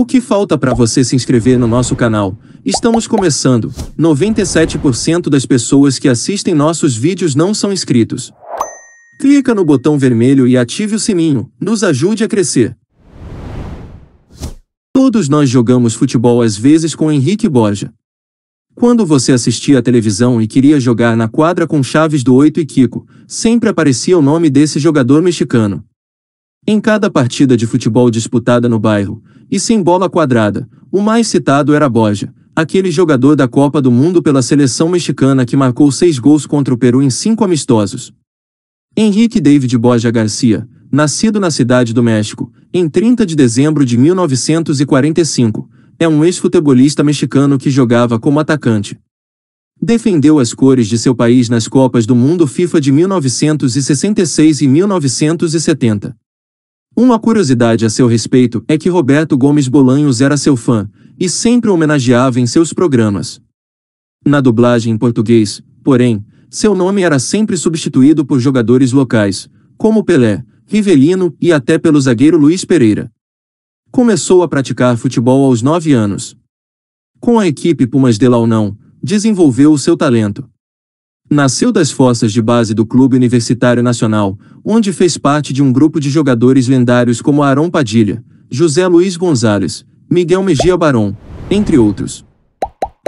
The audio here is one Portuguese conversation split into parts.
O que falta para você se inscrever no nosso canal? Estamos começando. 97% das pessoas que assistem nossos vídeos não são inscritos. Clica no botão vermelho e ative o sininho. Nos ajude a crescer. Todos nós jogamos futebol às vezes com Henrique Borja. Quando você assistia à televisão e queria jogar na quadra com Chaves do Oito e Kiko, sempre aparecia o nome desse jogador mexicano. Em cada partida de futebol disputada no bairro, e sem bola quadrada, o mais citado era Borja, aquele jogador da Copa do Mundo pela seleção mexicana que marcou seis gols contra o Peru em cinco amistosos. Henrique David Borja Garcia, nascido na cidade do México, em 30 de dezembro de 1945, é um ex-futebolista mexicano que jogava como atacante. Defendeu as cores de seu país nas Copas do Mundo FIFA de 1966 e 1970. Uma curiosidade a seu respeito é que Roberto Gomes Bolanhos era seu fã, e sempre o homenageava em seus programas. Na dublagem em português, porém, seu nome era sempre substituído por jogadores locais, como Pelé, Rivelino e até pelo zagueiro Luiz Pereira. Começou a praticar futebol aos 9 anos. Com a equipe Pumas de Launão, desenvolveu o seu talento. Nasceu das forças de base do Clube Universitário Nacional, onde fez parte de um grupo de jogadores lendários como Arão Padilha, José Luiz Gonzalez, Miguel Mejia Barón, entre outros.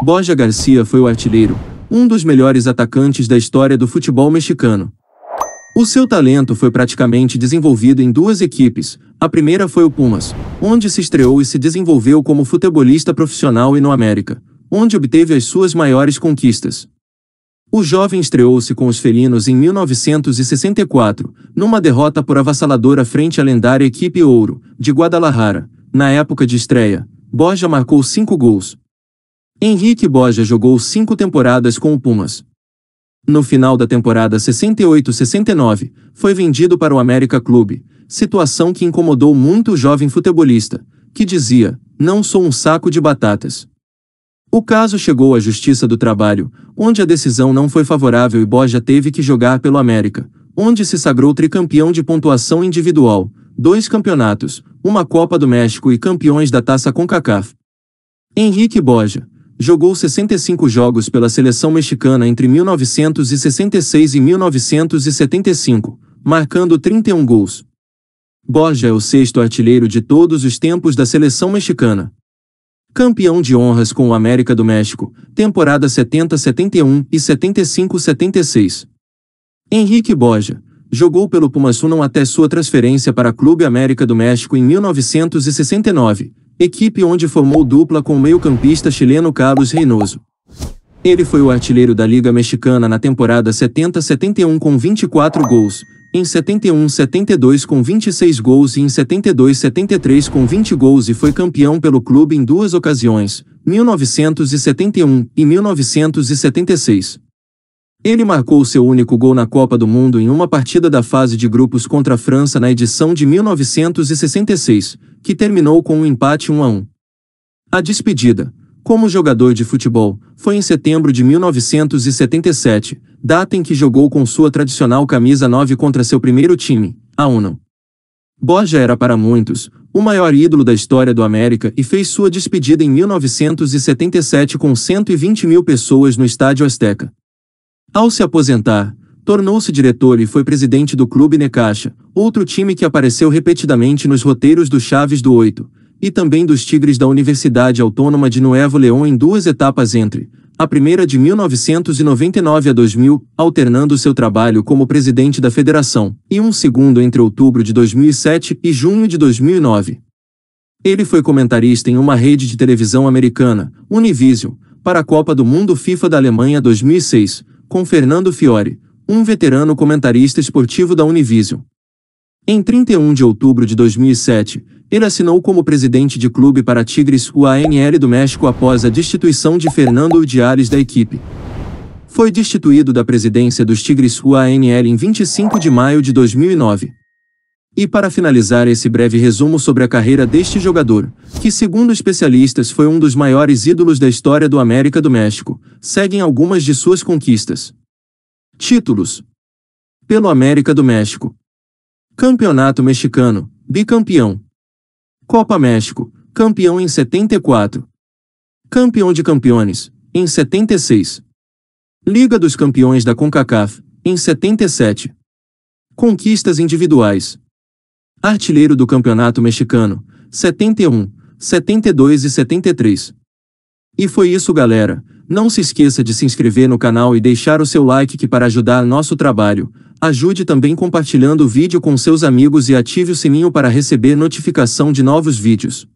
Borja Garcia foi o artilheiro, um dos melhores atacantes da história do futebol mexicano. O seu talento foi praticamente desenvolvido em duas equipes. A primeira foi o Pumas, onde se estreou e se desenvolveu como futebolista profissional e no América, onde obteve as suas maiores conquistas. O jovem estreou-se com os felinos em 1964, numa derrota por avassaladora frente à lendária equipe Ouro, de Guadalajara. Na época de estreia, Borja marcou cinco gols. Henrique Borja jogou cinco temporadas com o Pumas. No final da temporada 68-69, foi vendido para o América Clube, situação que incomodou muito o jovem futebolista, que dizia: Não sou um saco de batatas. O caso chegou à Justiça do Trabalho, onde a decisão não foi favorável e Borja teve que jogar pelo América, onde se sagrou tricampeão de pontuação individual, dois campeonatos, uma Copa do México e campeões da Taça CONCACAF. Henrique Borja jogou 65 jogos pela seleção mexicana entre 1966 e 1975, marcando 31 gols. Borja é o sexto artilheiro de todos os tempos da seleção mexicana. Campeão de honras com o América do México, temporada 70-71 e 75-76. Henrique Borja jogou pelo Pumas Unam até sua transferência para Clube América do México em 1969, equipe onde formou dupla com o meio-campista chileno Carlos Reynoso. Ele foi o artilheiro da Liga Mexicana na temporada 70-71 com 24 gols, em 71-72 com 26 gols e em 72-73 com 20 gols e foi campeão pelo clube em duas ocasiões, 1971 e 1976. Ele marcou seu único gol na Copa do Mundo em uma partida da fase de grupos contra a França na edição de 1966, que terminou com um empate 1 a 1. A despedida, como jogador de futebol, foi em setembro de 1977, data em que jogou com sua tradicional camisa 9 contra seu primeiro time, a Unam. Borja era para muitos o maior ídolo da história do América e fez sua despedida em 1977 com 120 mil pessoas no Estádio Azteca. Ao se aposentar, tornou-se diretor e foi presidente do Clube Necaxa, outro time que apareceu repetidamente nos roteiros do Chaves do Oito, e também dos Tigres da Universidade Autônoma de Nuevo León em duas etapas entre a primeira de 1999 a 2000, alternando seu trabalho como presidente da federação, e um segundo entre outubro de 2007 e junho de 2009. Ele foi comentarista em uma rede de televisão americana, Univision, para a Copa do Mundo FIFA da Alemanha 2006, com Fernando Fiore, um veterano comentarista esportivo da Univision. Em 31 de outubro de 2007, ele assinou como presidente de clube para Tigres UANL do México após a destituição de Fernando Udiares da equipe. Foi destituído da presidência dos Tigres UANL em 25 de maio de 2009. E para finalizar esse breve resumo sobre a carreira deste jogador, que segundo especialistas foi um dos maiores ídolos da história do América do México, seguem algumas de suas conquistas. Títulos: Pelo América do México. Campeonato Mexicano, bicampeão. Copa México, campeão em 74. Campeão de campeões, em 76. Liga dos Campeões da CONCACAF, em 77. Conquistas individuais. Artilheiro do Campeonato Mexicano, 71, 72 e 73. E foi isso galera, não se esqueça de se inscrever no canal e deixar o seu like que para ajudar nosso trabalho, ajude também compartilhando o vídeo com seus amigos e ative o sininho para receber notificação de novos vídeos.